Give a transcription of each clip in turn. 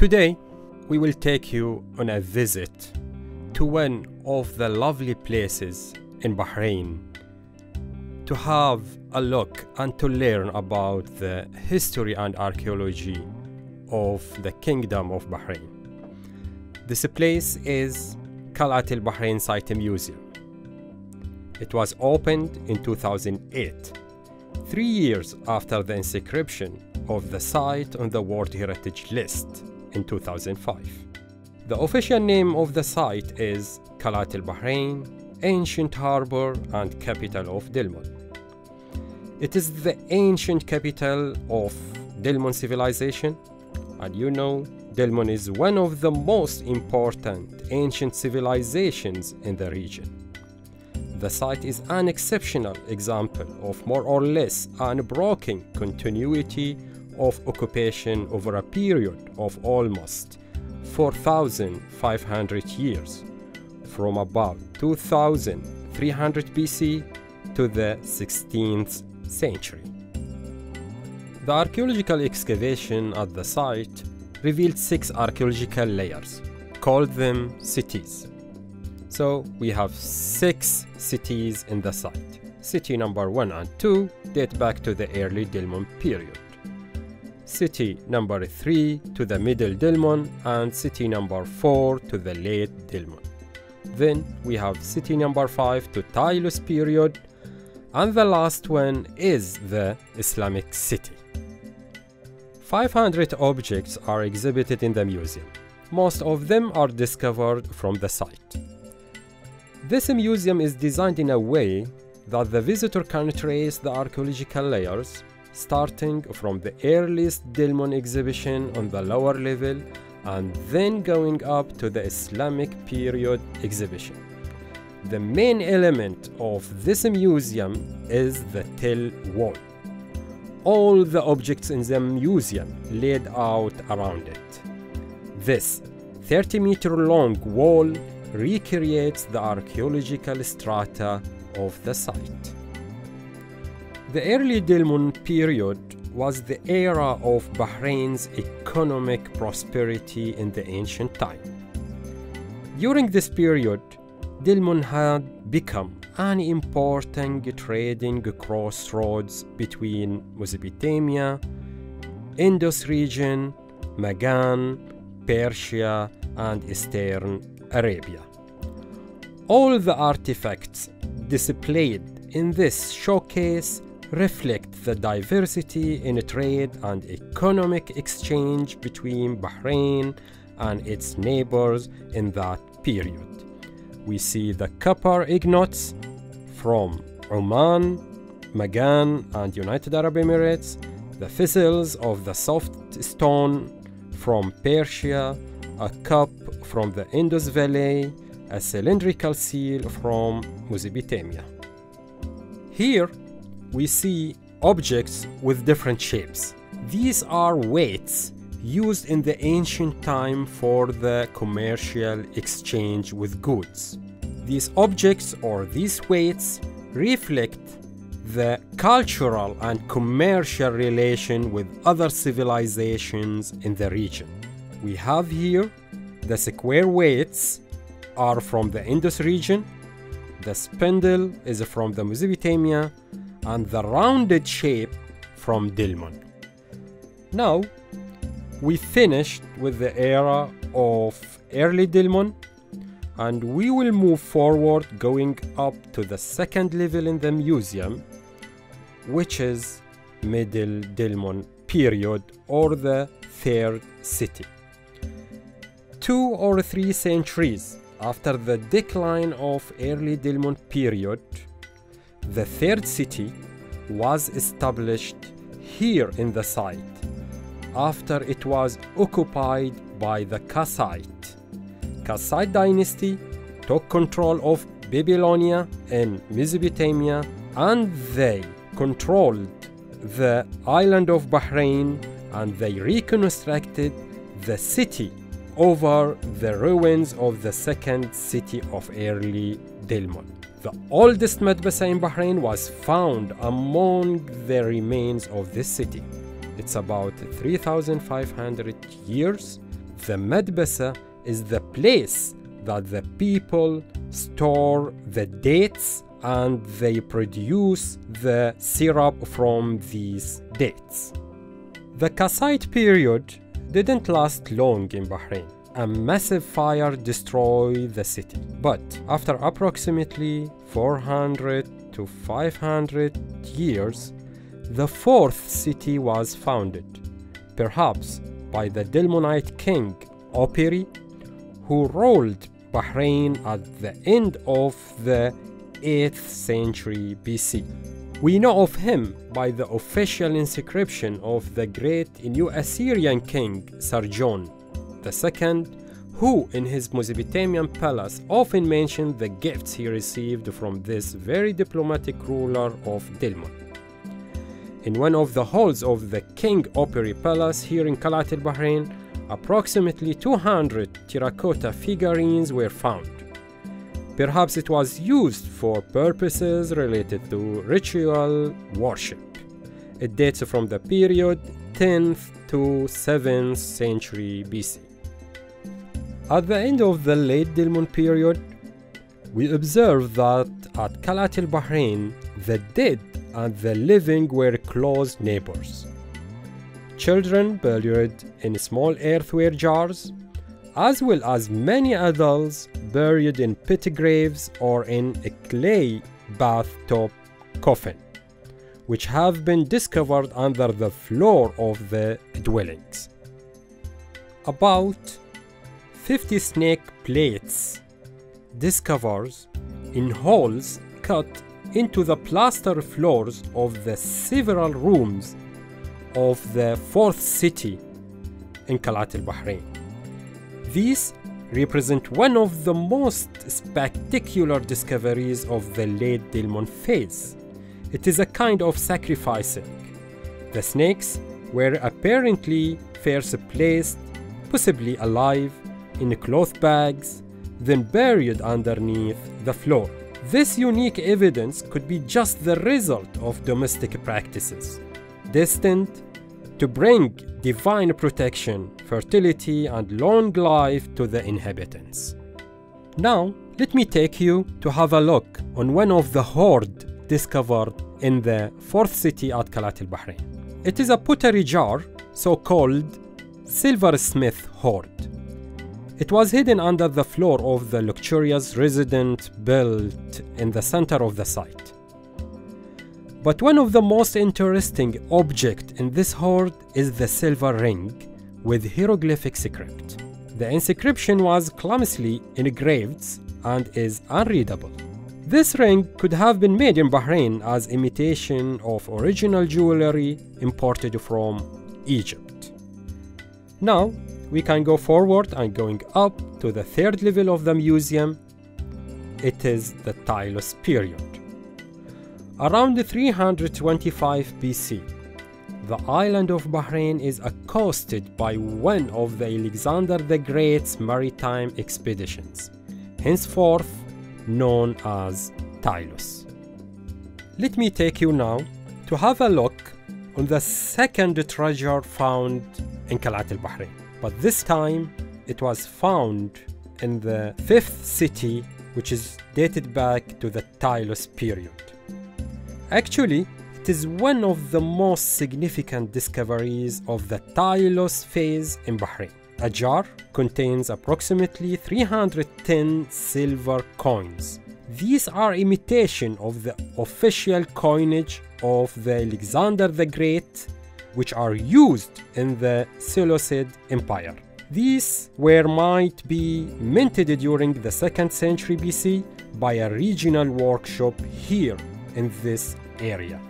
Today, we will take you on a visit to one of the lovely places in Bahrain to have a look and to learn about the history and archaeology of the Kingdom of Bahrain. This place is Qalat al Bahrain Site Museum. It was opened in 2008, three years after the inscription of the site on the World Heritage List in 2005. The official name of the site is Qalat al Bahrain, ancient harbor and capital of Dilmun. It is the ancient capital of Dilmun civilization, and you know Dilmun is one of the most important ancient civilizations in the region. The site is an exceptional example of more or less unbroken continuity of occupation over a period of almost 4,500 years, from about 2300 BC to the 16th century. The archaeological excavation at the site revealed six archaeological layers, called them cities. So we have six cities in the site. City number 1 and 2 date back to the early Dilmun period. City number 3 to the middle Dilmun and city number 4 to the late Dilmun. Then we have city number 5 to Tylos period and the last one is the Islamic city. 500 objects are exhibited in the museum. Most of them are discovered from the site. This museum is designed in a way that the visitor can trace the archaeological layers starting from the earliest Dilmun exhibition on the lower level and then going up to the Islamic period exhibition. The main element of this museum is the tell wall. All the objects in the museum laid out around it. This 30 meter long wall recreates the archaeological strata of the site. The early Dilmun period was the era of Bahrain's economic prosperity in the ancient time. During this period, Dilmun had become an important trading crossroads between Mesopotamia, Indus region, Magan, Persia, and Eastern Arabia. All the artifacts displayed in this showcase reflect the diversity in trade and economic exchange between Bahrain and its neighbors in that period we see the copper ignots from Oman, Magan, and United Arab Emirates, the fizzles of the soft stone from Persia, a cup from the Indus Valley, a cylindrical seal from Mesopotamia. Here we see objects with different shapes. These are weights used in the ancient time for the commercial exchange with goods. These objects or these weights reflect the cultural and commercial relation with other civilizations in the region. We have here the square weights are from the Indus region, the spindle is from the Mesopotamia, and the rounded shape from Dilmun. Now, we finished with the era of early Dilmun and we will move forward going up to the second level in the museum which is middle Dilmun period or the third city. Two or three centuries after the decline of early Dilmun period, the third city was established here in the site after it was occupied by the Kassite. Kassite dynasty took control of Babylonia and Mesopotamia and they controlled the island of Bahrain and they reconstructed the city over the ruins of the second city of early Dilmun. The oldest madbasa in Bahrain was found among the remains of this city. It's about 3,500 years. The Madbasa is the place that the people store the dates and they produce the syrup from these dates. The Kassite period didn't last long in Bahrain. A massive fire destroyed the city. But after approximately 400 to 500 years, the fourth city was founded, perhaps by the Dilmunite king Opiri, who ruled Bahrain at the end of the 8th century BC. We know of him by the official inscription of the great Neo-Assyrian king Sargon II, who in his Mesopotamian palace often mentioned the gifts he received from this very diplomatic ruler of Dilmun. In one of the halls of the King Opiri Palace here in Qalat al Bahrain, approximately 200 terracotta figurines were found. Perhaps it was used for purposes related to ritual worship. It dates from the period 10th to 7th century BC. At the end of the late Dilmun period, we observe that at Qalat al Bahrain, the dead and the living were close neighbors. Children buried in small earthenware jars, as well as many adults buried in pit graves or in a clay bathtub coffin, which have been discovered under the floor of the dwellings. About 50 snake plates discovered in holes cut into the plaster floors of the several rooms of the fourth city in Qalat al Bahrain. These represent one of the most spectacular discoveries of the late Dilmun phase. It is a kind of sacrificing. The snakes were apparently first placed, possibly alive, in cloth bags, then buried underneath the floor. This unique evidence could be just the result of domestic practices, destined to bring divine protection, fertility, and long life to the inhabitants. Now, let me take you to have a look on one of the hoard discovered in the fourth city at Qalat al Bahrain. It is a pottery jar, so called silversmith hoard. It was hidden under the floor of the luxurious residence built in the center of the site. But one of the most interesting objects in this hoard is the silver ring with hieroglyphic script. The inscription was clumsily engraved and is unreadable. This ring could have been made in Bahrain as imitation of original jewelry imported from Egypt. Now, we can go forward and going up to the third level of the museum. It is the Tylos period. Around 325 BC, the island of Bahrain is accosted by one of the Alexander the Great's maritime expeditions, henceforth known as Tylos. Let me take you now to have a look on the second treasure found in Qalat al-Bahrain but this time it was found in the fifth city which is dated back to the Tylos period. Actually, it is one of the most significant discoveries of the Tylos phase in Bahrain. A jar contains approximately 310 silver coins. These are imitation of the official coinage of the Alexander the Great which are used in the Seleucid Empire. These were might be minted during the 2nd century BC by a regional workshop here in this area.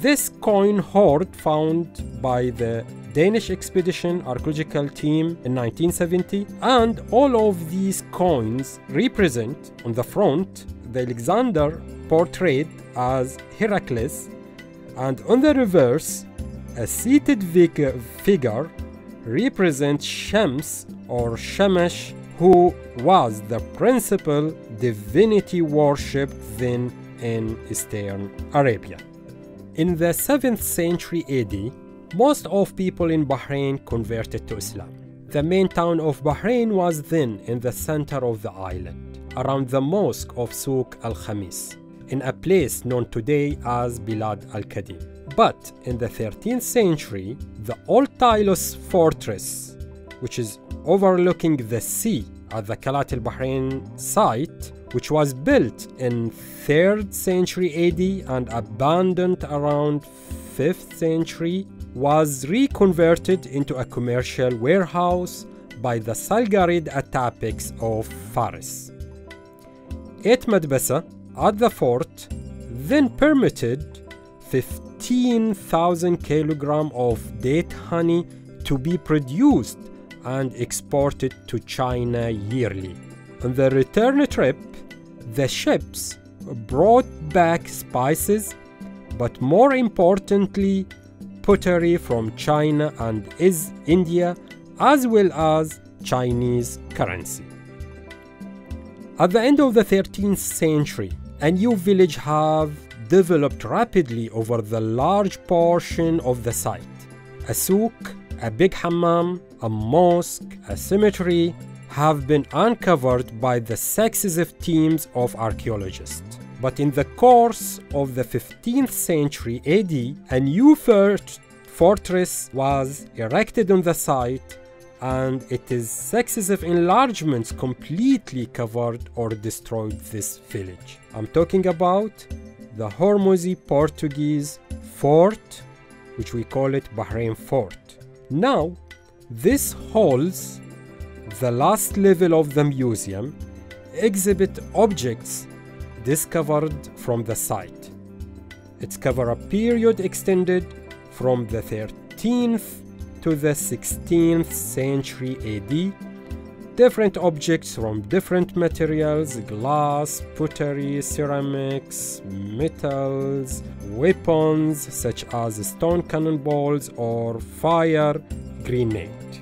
This coin hoard found by the Danish expedition archaeological team in 1970 and all of these coins represent on the front the Alexander portrayed as Heracles and on the reverse a seated figure represents Shams or Shamash, who was the principal divinity worshipped then in Eastern Arabia. In the 7th century AD, most of people in Bahrain converted to Islam. The main town of Bahrain was then in the center of the island, around the mosque of Souk al Khamis, in a place known today as Bilad al Kadim. But in the 13th century, the old Tylos fortress, which is overlooking the sea at the Qalat al Bahrain site, which was built in 3rd century AD and abandoned around 5th century was reconverted into a commercial warehouse by the Salghurid Atabegs of Faris. Et Madbasa at the fort then permitted 15,000 kg of date honey to be produced and exported to China yearly. On the return trip, the ships brought back spices, but more importantly, pottery from China and is India, as well as Chinese currency. At the end of the 13th century, a new village have developed rapidly over the large portion of the site. A souk, a big hammam, a mosque, a cemetery have been uncovered by the successive teams of archaeologists. But in the course of the 15th century AD, a new fortress was erected on the site and its successive enlargements completely covered or destroyed this village. I'm talking about the Hormuzi Portuguese fort, which we call it Bahrain Fort. Now, this holds the last level of the museum, exhibit objects discovered from the site. Its cover up period extended from the 13th to the 16th century AD. Different objects from different materials glass, pottery, ceramics, metals, weapons such as stone cannonballs or fire grenade.